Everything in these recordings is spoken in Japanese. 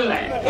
Sunderland.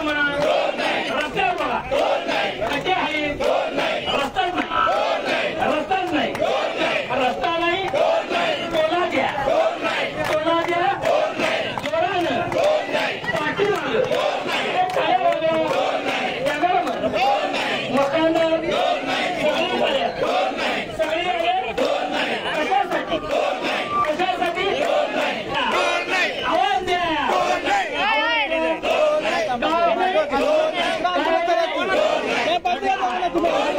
आमरण रस्त्यावर बघा रस्ते आहेत একবার